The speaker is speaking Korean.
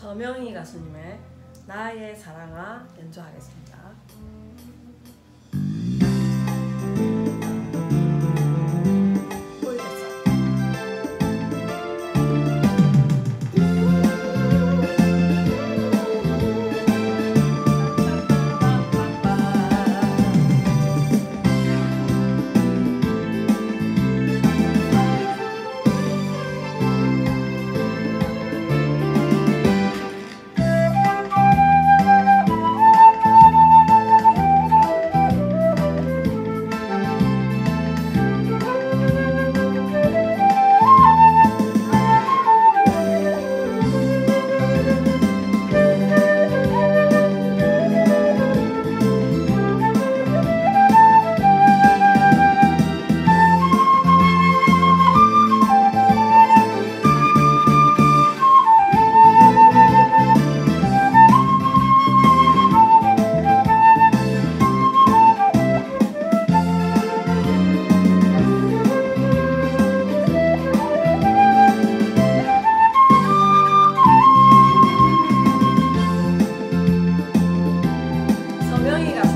서명희 가수님의 나의 사랑아 연주하겠습니다. Yeah.